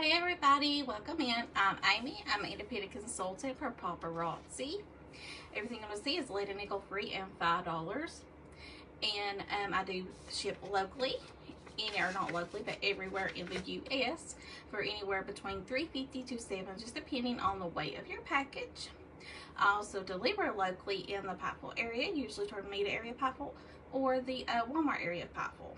Hey everybody, welcome in. I'm Amie. I'm an independent consultant for Paparazzi. Everything you're going to see is lead and nickel free and $5. And um, I do ship locally, in, or not locally, but everywhere in the U.S. for anywhere between 350 to 7 just depending on the weight of your package. I also deliver locally in the Pikeville area, usually toward the area Pikeville or the uh, Walmart area of Pikeville.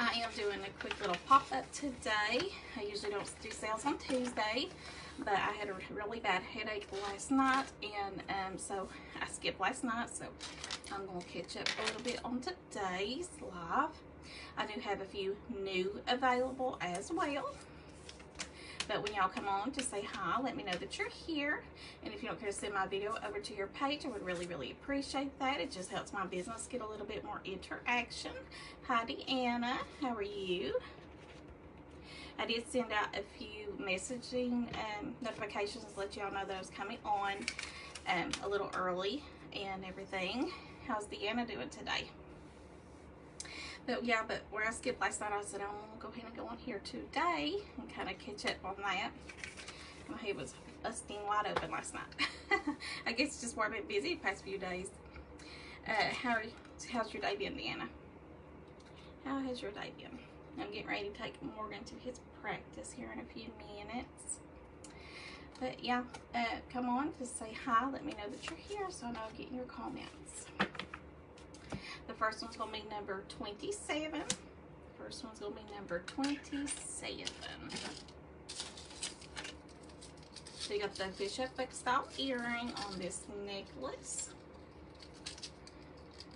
I am doing a quick little pop-up today. I usually don't do sales on Tuesday, but I had a really bad headache last night, and um, so I skipped last night, so I'm going to catch up a little bit on today's live. I do have a few new available as well. But when y'all come on to say hi, let me know that you're here. And if you don't care to send my video over to your page, I would really, really appreciate that. It just helps my business get a little bit more interaction. Hi, Deanna. How are you? I did send out a few messaging um, notifications to let y'all know that I was coming on um, a little early and everything. How's Deanna doing today? But yeah, but where I skipped last night, I said I'm gonna go ahead and go on here today and kind of catch up on that. My head was busting wide open last night. I guess it's just where I've been busy the past few days. Uh, how are, how's your day been, Deanna? How has your day been? I'm getting ready to take Morgan to his practice here in a few minutes. But yeah, uh, come on, just say hi. Let me know that you're here so I know I'm getting your comments. The first one's going to be number 27. First one's going to be number 27. So you got the Bishop style earring on this necklace.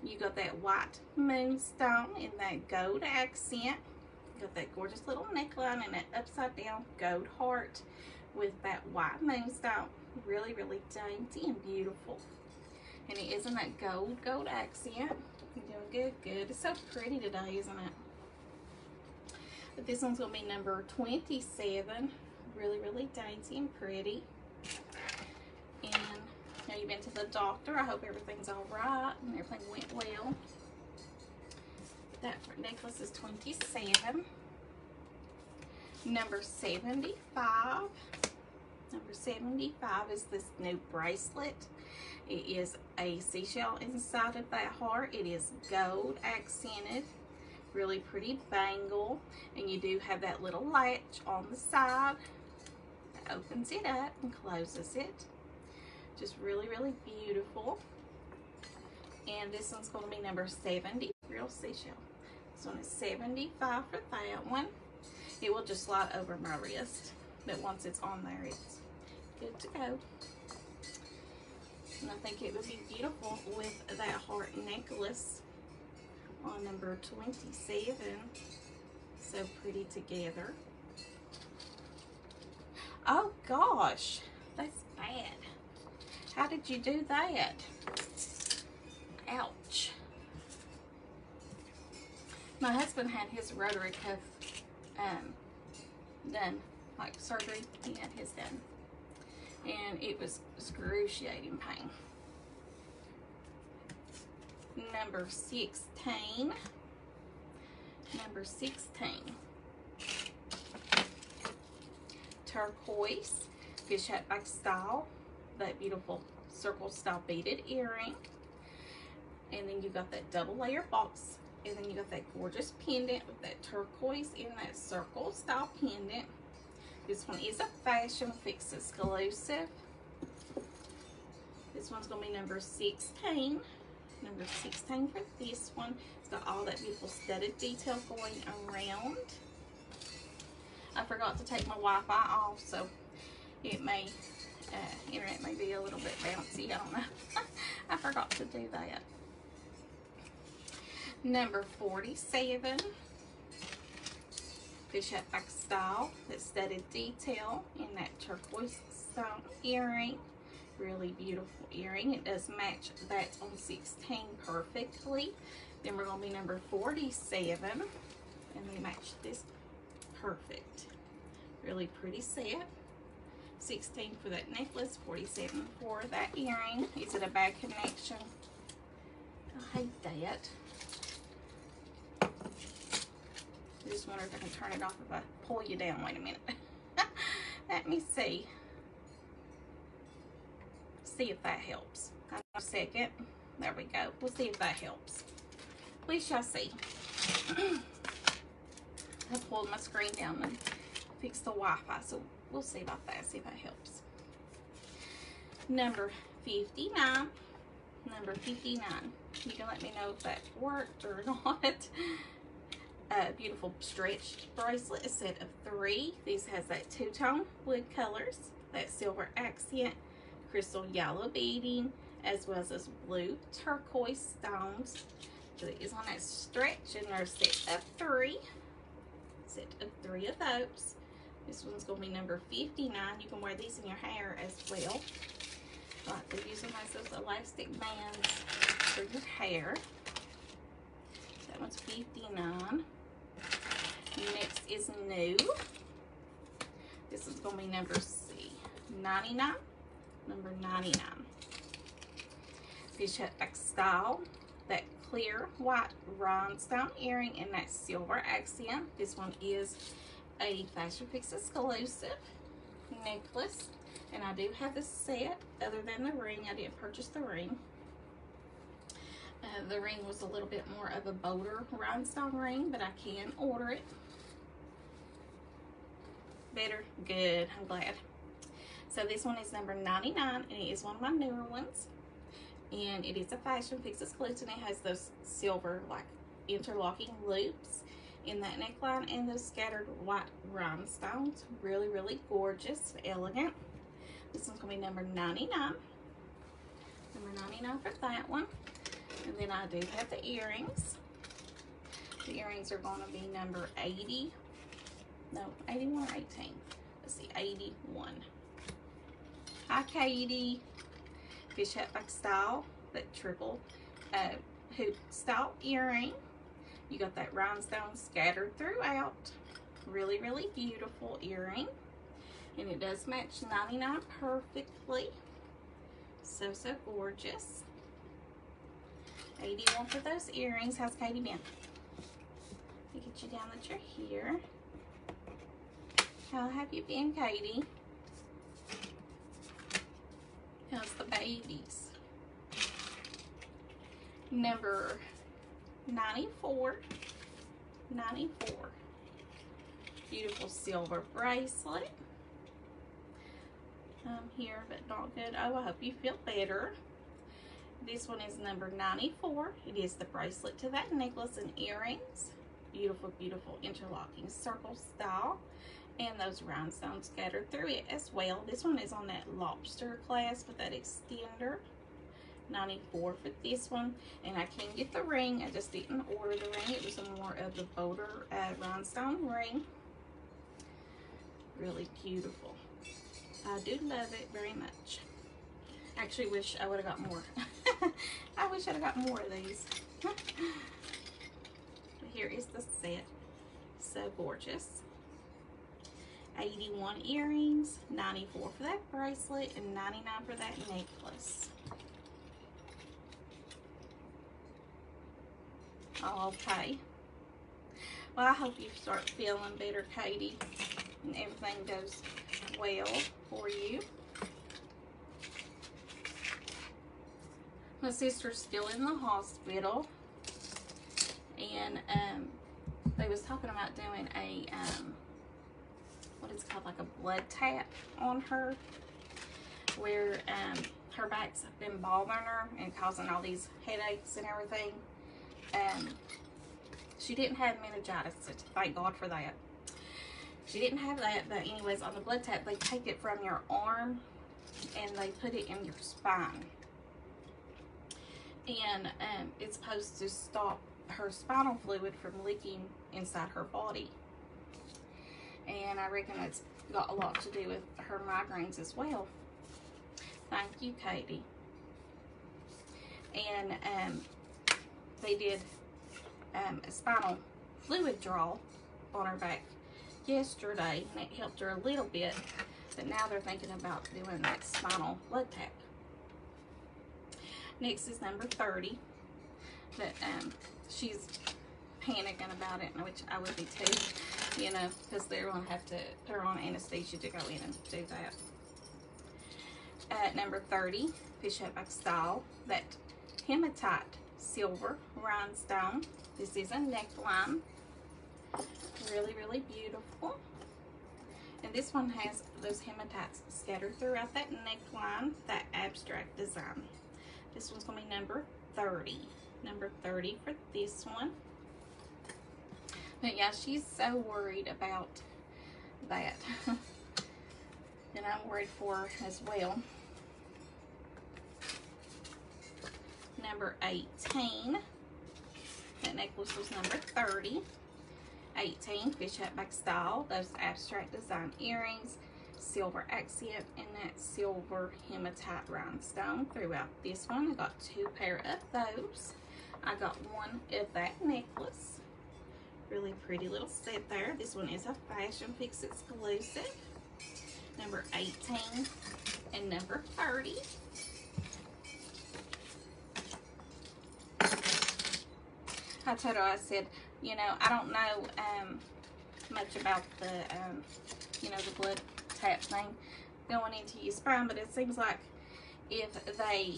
You got that white moonstone in that gold accent. You got that gorgeous little neckline and that upside down gold heart with that white moonstone. Really, really dainty and beautiful. And it is in that gold, gold accent. You're doing good, good. It's so pretty today, isn't it? But this one's to be number 27. Really, really dainty and pretty. And now you've been to the doctor. I hope everything's all right and everything went well. That necklace is 27. Number 75. Number 75 is this new bracelet. It is a seashell inside of that heart. It is gold accented. Really pretty bangle. And you do have that little latch on the side that opens it up and closes it. Just really, really beautiful. And this one's going to be number 70. Real seashell. This one is 75 for that one. It will just slide over my wrist. But once it's on there, it's good to go. And I think it would be beautiful with that heart necklace on number 27. So pretty together. Oh gosh, that's bad. How did you do that? Ouch. My husband had his rotary cuff um, done, like surgery, he had his done and it was excruciating pain. Number 16. Number 16. Turquoise fish hat back style. That beautiful circle style beaded earring. And then you got that double layer box. And then you got that gorgeous pendant with that turquoise in that circle style pendant. This one is a Fashion Fix exclusive. This one's going to be number 16. Number 16 for this one. It's got all that beautiful studded detail going around. I forgot to take my Wi-Fi off, so it may, uh, internet may be a little bit bouncy. I don't know. I forgot to do that. Number 47 fish hat back style that studded detail in that turquoise stone earring. Really beautiful earring. It does match that on 16 perfectly. Then we're going to be number 47 and they match this perfect. Really pretty set. 16 for that necklace 47 for that earring. Is it a bad connection? I hate that I just wonder if I can turn it off if I pull you down. Wait a minute. Let me see. See if that helps. A second. There we go. We'll see if that helps. We shall see. I pulled my screen down and fixed the Wi-Fi, so we'll see about that. See if that helps. Number 59. Number 59. You can let me know if that worked or not. A beautiful stretched bracelet, a set of three. These has that two-tone wood colors, that silver accent, crystal yellow beading, as well as this blue turquoise stones. So it is on that stretch, and there's a set of three. Set of three of those. This one's going to be number 59. You can wear these in your hair as well. Like they're using as those elastic bands for your hair. That one's 59. Next is new. This is going to be number C, 99. Number 99. Fish back style. That clear white rhinestone earring and that silver accent. This one is a Fashion Fix exclusive necklace. And I do have the set, other than the ring. I didn't purchase the ring. The ring was a little bit more of a bolder rhinestone ring, but I can order it. Better? Good. I'm glad. So this one is number 99, and it is one of my newer ones. And it is a Fashion Fix exclusive, and it has those silver, like, interlocking loops in that neckline and those scattered white rhinestones. Really, really gorgeous, elegant. This one's going to be number 99. Number 99 for that one. And then I do have the earrings. The earrings are going to be number 80. No, 81 or 18. Let's see, 81. Hi, Katie. Fish hat back style, that triple uh, hoop style earring. You got that rhinestone scattered throughout. Really, really beautiful earring. And it does match 99 perfectly. So, so gorgeous. 81 for those earrings. How's Katie been? Let me get you down that you're here. How have you been, Katie? How's the babies? Number 94. 94. Beautiful silver bracelet. I'm here, but not good. Oh, I hope you feel better. This one is number 94. It is the bracelet to that necklace and earrings. Beautiful, beautiful interlocking circle style. And those rhinestones scattered through it as well. This one is on that lobster clasp with that extender. 94 for this one. And I can get the ring. I just didn't order the ring. It was more of the bolder uh, rhinestone ring. Really beautiful. I do love it very much. Actually wish I would have got more. I wish I'd have got more of these. here is the set. So gorgeous. 81 earrings, 94 for that bracelet, and 99 for that necklace. Okay. Well, I hope you start feeling better, Katie, and everything goes well for you. My sister's still in the hospital. And um, they was talking about doing a, um, what is called, like a blood tap on her. Where um, her back's been bothering her and causing all these headaches and everything. Um, she didn't have meningitis, so thank God for that. She didn't have that, but anyways, on the blood tap, they take it from your arm and they put it in your spine and um, it's supposed to stop her spinal fluid from leaking inside her body. And I reckon it's got a lot to do with her migraines as well. Thank you, Katie. And um, they did um, a spinal fluid draw on her back yesterday, and it helped her a little bit. But now they're thinking about doing that spinal blood tap. Next is number 30. But um, she's panicking about it, which I would be too, you know, because they're going to have to put her on anesthesia to go in and do that. At number 30, Fish Outback Style, that hematite silver rhinestone. This is a neckline. Really, really beautiful. And this one has those hematites scattered throughout that neckline, that abstract design. This one's to be number 30. Number 30 for this one. But yeah, she's so worried about that. and I'm worried for her as well. Number 18. That necklace was number 30. 18, fish back style. Those abstract design earrings, silver accent, and that silver hematite rhinestone throughout this one. I got two pair of those. I got one of that necklace. Really pretty little set there. This one is a Fashion Fix exclusive. Number 18 and number 30. I told her, I said, you know, I don't know um, much about the, um, you know, the blood thing going into your spine, but it seems like if they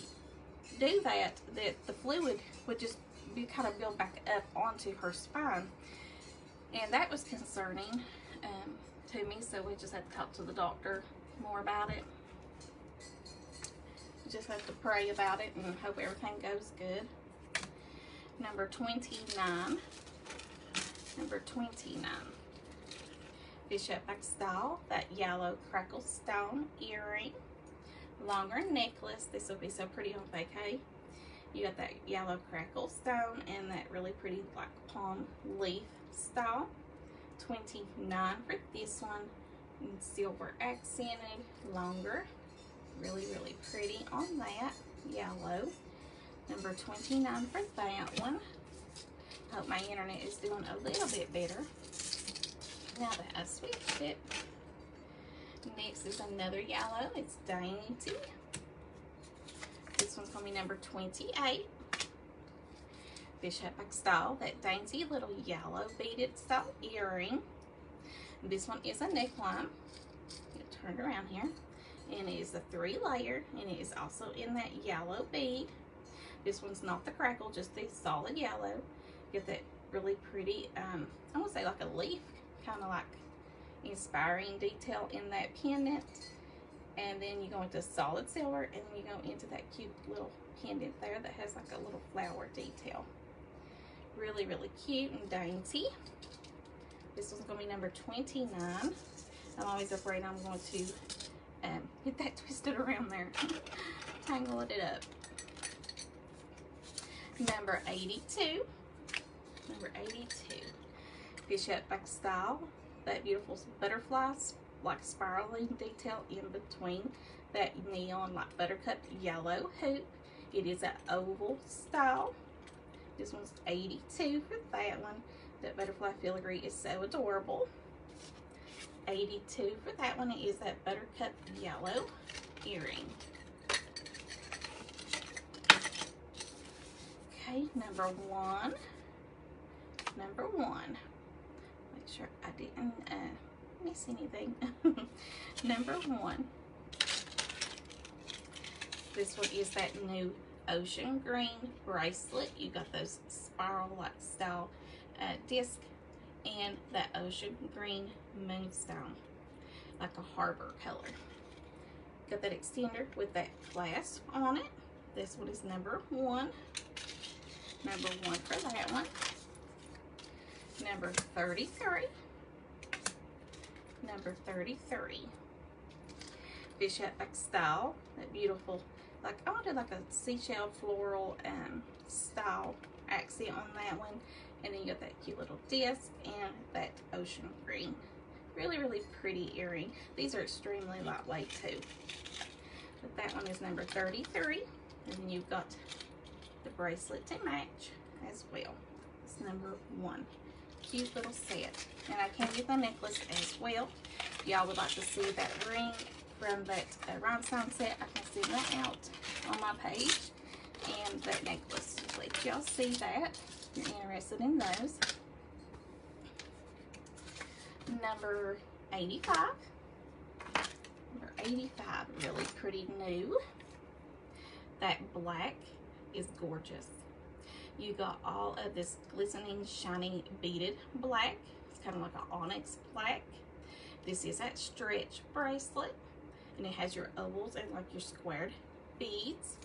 do that, that the fluid would just be kind of build back up onto her spine. And that was concerning um, to me, so we just had to talk to the doctor more about it. We just have to pray about it and hope everything goes good. Number 29. Number 29. Bishop X style, that yellow crackle stone earring. Longer necklace. This will be so pretty on vacay. You got that yellow crackle stone and that really pretty black palm leaf style. 29 for this one. And silver accented, longer. Really, really pretty on that. Yellow. Number 29 for that one. Hope my internet is doing a little bit better. Now that I switched it. Next is another yellow. It's Dainty. This one's going to be number 28. Fish Hatback style. That dainty little yellow beaded style earring. This one is a neckline. Turn around here. And it is a three layer. And it is also in that yellow bead. This one's not the crackle, just the solid yellow. Get that really pretty, um, I want to say like a leaf, kind of like inspiring detail in that pendant. And then you go into solid silver and then you go into that cute little pendant there that has like a little flower detail. Really, really cute and dainty. This one's to be number 29. I'm always afraid I'm going to um, get that twisted around there. Tangle it up. Number 82. Number 82. Fish back style. That beautiful butterflies, like spiraling detail in between that neon like buttercup yellow hoop. It is an oval style. This one's 82 for that one. That butterfly filigree is so adorable. 82 for that one. It is that buttercup yellow earring. Okay, number one. Number one. Make sure I didn't uh, miss anything. number one. This one is that new ocean green bracelet. You got those spiral-like style uh, disc and that ocean green moonstone, like a harbor color. Got that extender with that clasp on it. This one is number one number one for that one. Number 33. Number 33. Fish Outback Style. That beautiful, like, I wanted like a seashell floral um, style accent on that one. And then you got that cute little disc and that ocean green. Really, really pretty earring. These are extremely lightweight too. But that one is number 33. And then you've got the bracelet to match as well. It's number one cute little set. And I came with the necklace as well. Y'all would like to see that ring from that uh, rhinestone set. I can send that out on my page. And that necklace. Let y'all see that. If you're interested in those. Number 85. Number 85. Really pretty new. That black is gorgeous. You got all of this glistening, shiny, beaded black. It's kind of like an onyx black. This is that stretch bracelet. And it has your ovals and like your squared beads.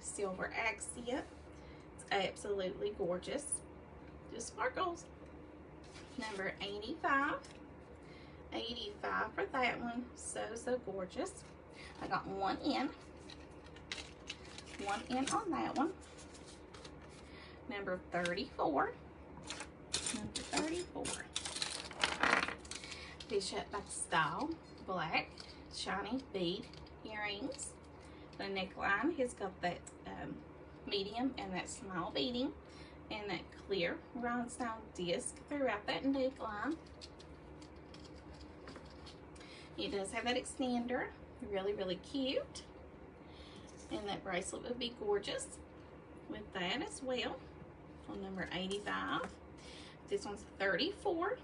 Silver accent. It's absolutely gorgeous. Just sparkles. Number 85. 85 for that one. So, so gorgeous. I got one in. One in on that one. Number 34. Number 34. Bishop by Style. Black. Shiny bead earrings. The neckline has got that um, medium and that small beading and that clear rhinestone disc throughout that neckline. It does have that extender, really, really cute. And that bracelet would be gorgeous with that as well. Number 85. This one's 34.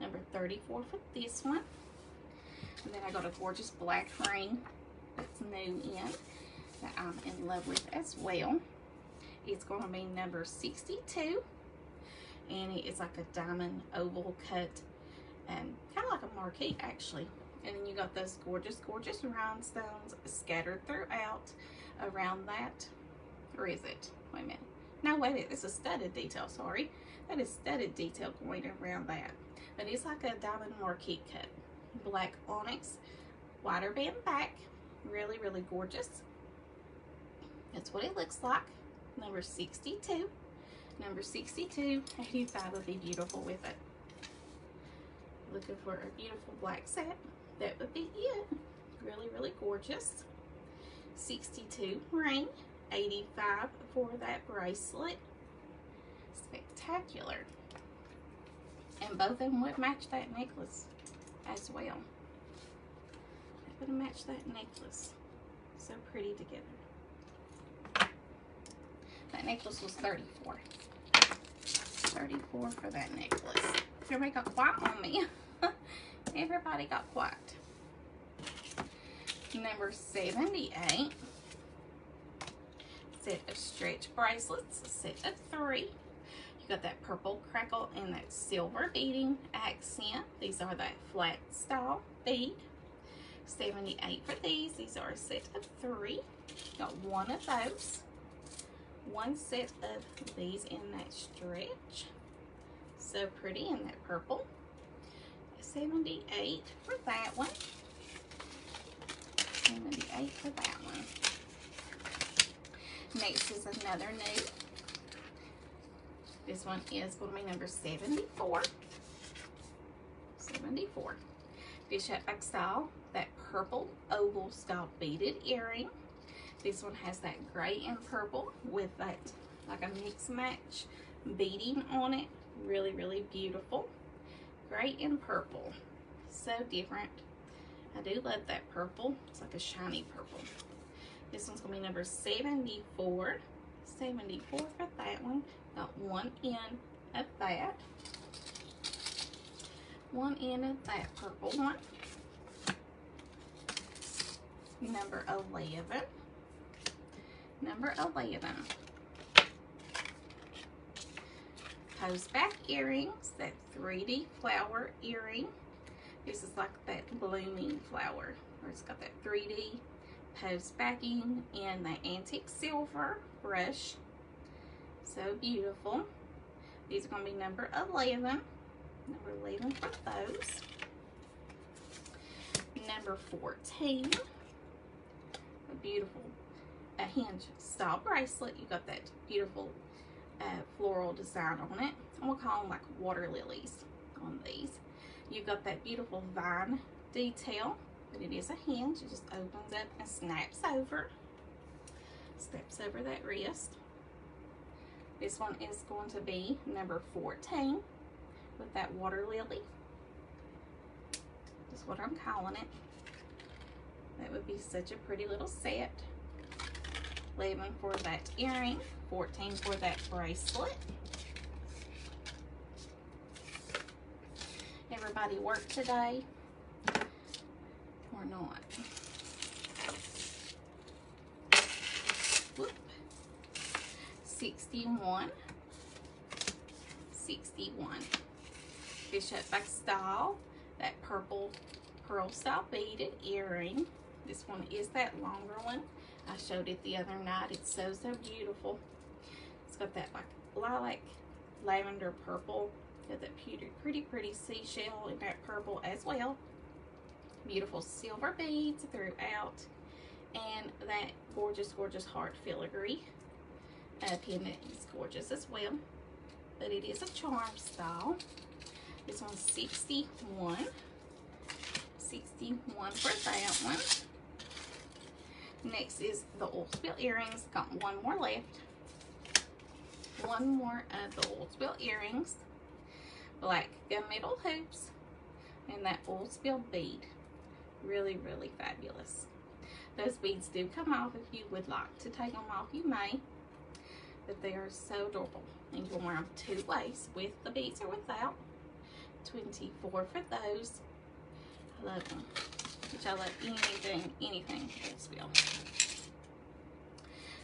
Number 34 for this one. And then I got a gorgeous black ring that's new in that I'm in love with as well. It's going to be number 62. And it's like a diamond oval cut. And kind of like a marquee actually. And then you got those gorgeous, gorgeous rhinestones scattered throughout around that. Or is it? Wait a minute. No, wait, It's a studded detail, sorry. That is studded detail going around that. But it's like a diamond marquee cut. Black onyx, wider band back. Really, really gorgeous. That's what it looks like. Number 62. Number 62, 85 would be beautiful with it. Looking for a beautiful black set that would be it. Really, really gorgeous. 62 ring, 85 for that bracelet. Spectacular. And both of them would match that necklace as well. They would match that necklace. So pretty together. That necklace was 34. 34 for that necklace. Everybody got quiet on me. Everybody got quiet. Number 78. Stretch bracelets. Set of three. You got that purple crackle and that silver beading accent. These are that flat style bead. 78 for these. These are a set of three. Got one of those. One set of these in that stretch. So pretty in that purple. 78 for that one. 78 for that one. Next is another new. This one is going to be number 74. 74. Bishop back style, that purple oval style beaded earring. This one has that gray and purple with that like a mix match beading on it. Really, really beautiful gray and purple. So different. I do love that purple. It's like a shiny purple. This one's to be number 74. 74 for that one. Got one end of that. One in of that purple one. Number 11. Number 11. Post back earrings, that 3D flower earring. This is like that blooming flower, where it's got that 3D post backing and the antique silver brush. So beautiful. These are going to be number 11. Number 11 for those. Number 14. A beautiful a hinge style bracelet. You got that beautiful uh, floral design on it. I'm gonna call them like water lilies on these. You've got that beautiful vine detail, but it is a hinge. It just opens up and snaps over. steps over that wrist. This one is going to be number 14 with that water lily. That's what I'm calling it. That would be such a pretty little set. 11 for that earring, 14 for that bracelet. everybody work today or not. Whoop. 61. 61. Bishop back style. That purple pearl style beaded earring. This one is that longer one. I showed it the other night. It's so, so beautiful. It's got that like lilac, lavender purple. Got that pretty, pretty, pretty seashell in that purple as well. Beautiful silver beads throughout. And that gorgeous, gorgeous heart filigree uh, pendant is gorgeous as well. But it is a charm style. This one's 61. 61 for that one. Next is the Old spill earrings. Got one more left. One more of the Old spill earrings. Black gunmetal hoops. And that Old spill bead. Really, really fabulous. Those beads do come off. If you would like to take them off, you may. But they are so adorable. And you can wear them two ways, with the beads or without. 24 for those. I love them. Which I love anything, anything spill.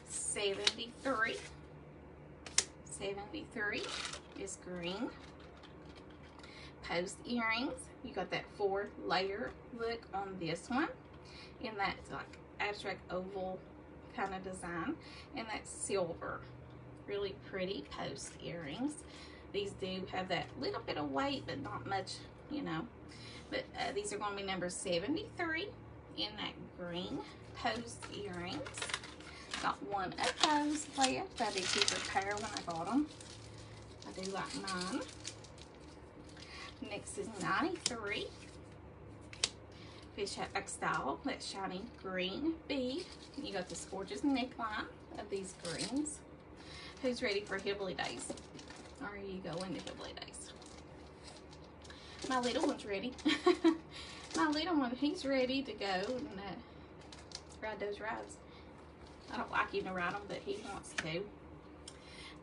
73. 73 is green. Post earrings. You got that four layer look on this one. And that's like abstract oval kind of design. And that's silver. Really pretty post earrings. These do have that little bit of weight, but not much, you know. But uh, these are going to be number 73 in that green post earrings. Got one of those left. I did keep a pair when I got them. I do like mine. Next is 93. Fish hat back style, that shiny green bead. You got this gorgeous neckline of these greens. Who's ready for Hillbilly Days? Are you going to Hillbilly Days? My little one's ready. My little one, he's ready to go and uh, ride those rides. I don't like him to ride them, but he wants to.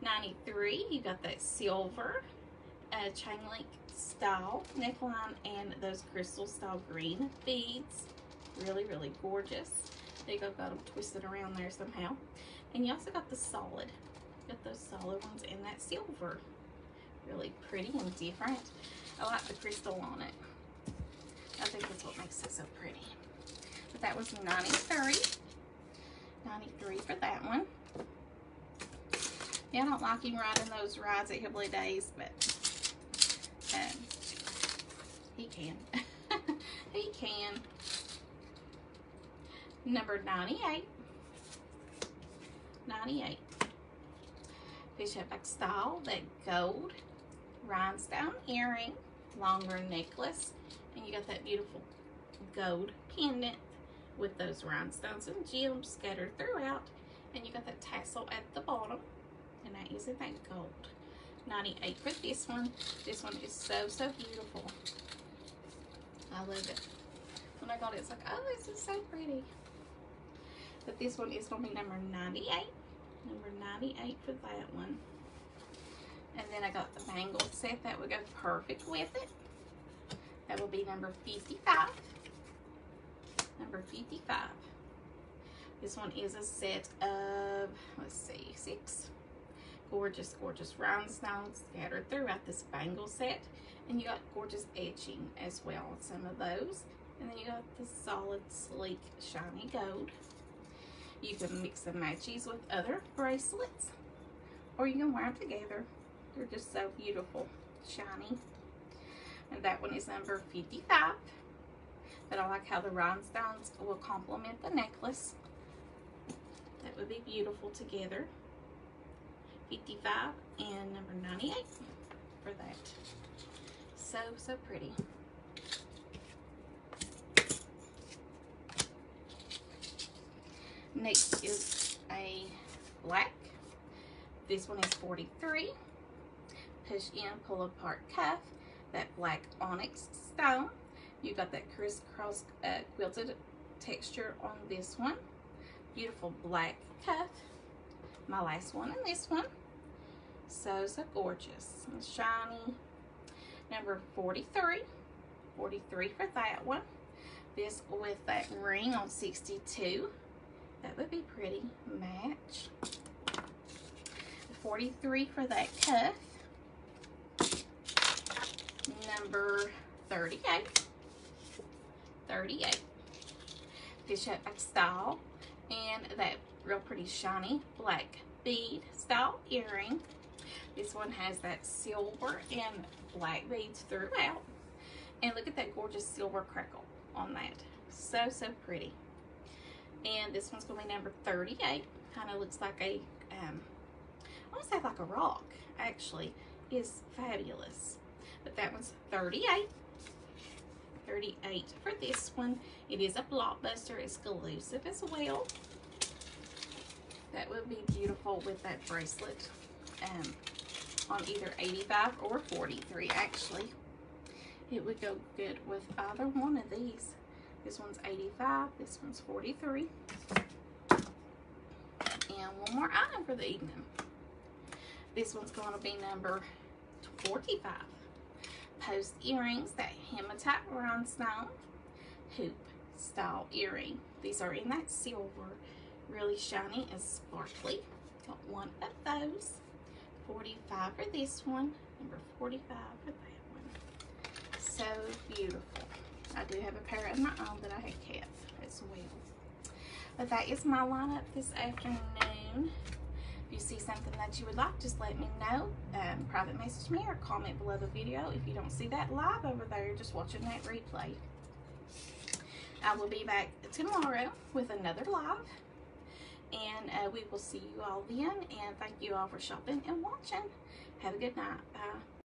93, you got that silver uh, chain link style neckline and those crystal style green beads. Really, really gorgeous. You go, got them twisted around there somehow. And you also got the solid. Got those solid ones and that silver. Really pretty and different. I like the crystal on it. I think that's what makes it so pretty. But that was 93. 93 for that one. Yeah, I don't like him riding those rides at Hillbilly Days, but he can. he can. Number 98. 98. Bishop style, that gold rhinestone earring, longer necklace, and you got that beautiful gold pendant with those rhinestones and gems scattered throughout, and you got that tassel at the bottom, and that is in that gold. 98 for this one. This one is so, so beautiful. I love it. When I got it, it's like, oh, this is so pretty. But this one is going to be number 98. Number 98 for that one. And then I got the bangle set that would go perfect with it. That will be number 55. Number 55. This one is a set of, let's see, six gorgeous, gorgeous rhinestones scattered throughout this bangle set. And you got gorgeous etching as well on some of those. And then you got the solid, sleek, shiny gold. You can mix and match these with other bracelets. Or you can wear them together. They're just so beautiful, shiny. And that one is number 55. But I like how the rhinestones will complement the necklace. That would be beautiful together. 55 and number 98 for that. So, so pretty. Next is a black. This one is 43. Push in, pull apart cuff. That black onyx stone. You got that crisscross uh, quilted texture on this one. Beautiful black cuff. My last one and this one. So, so gorgeous. Shiny. Number 43. 43 for that one. This with that ring on 62. That would be pretty. Match. 43 for that cuff. Number 38. 38. Bishop style. And that real pretty shiny black bead style earring. This one has that silver and black beads throughout. And look at that gorgeous silver crackle on that. So, so pretty. And this one's going to be number 38. Kind of looks like a, um, I want to say like a rock, actually. Is fabulous. But that one's 38. 38 for this one. It is a Blockbuster exclusive as well. That would be beautiful with that bracelet um, on either 85 or 43 actually. It would go good with either one of these. This one's 85, this one's 43. And one more item for the evening. This one's going to be number 45. Post earrings, that hematite rhinestone hoop style earring. These are in that silver, really shiny and sparkly. Got one of those. 45 for this one, number 45 for that one. So beautiful. I do have a pair of my own that I had kept as well. But that is my lineup this afternoon. If you see something that you would like, just let me know. Um, private message me or comment below the video. If you don't see that live over there, just watching that replay. I will be back tomorrow with another live. And uh, we will see you all then. And thank you all for shopping and watching. Have a good night. Bye.